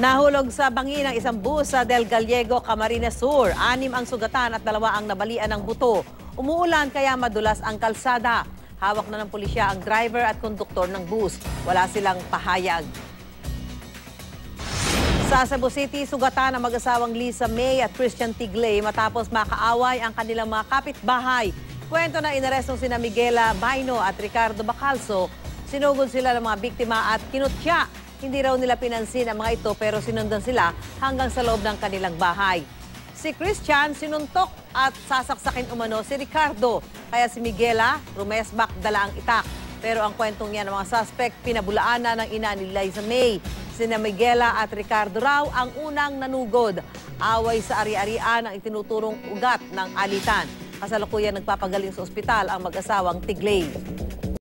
Nahulog sa bangin ng isang bus sa Del Gallego, Camarines Sur. Anim ang sugatan at dalawa ang nabalian ng buto. Umuulan kaya madulas ang kalsada. Hawak na ng pulisya ang driver at konduktor ng bus. Wala silang pahayag. Sa Cebu City, sugatan ang mag-asawang Lisa May at Christian Tigley matapos makaaway ang kanilang mga kapitbahay. Kwento na inarestong sina Miguela Baino at Ricardo Bacalso. Sinugod sila ng mga biktima at kinutya. Hindi raw nila pinansin ang mga ito pero sinundan sila hanggang sa loob ng kanilang bahay. Si Christian sinuntok at sasaksakin umano si Ricardo. Kaya si Miguela, rumesbak dala ang itak. Pero ang kwentong niya ng mga suspect, pinabulaan na ng ina ni Liza May. Sina Miguela at Ricardo raw ang unang nanugod. Away sa ari-arian ang itinuturong ugat ng alitan. Kasalukuyan nagpapagaling sa ospital ang mag-asawang Tiglay.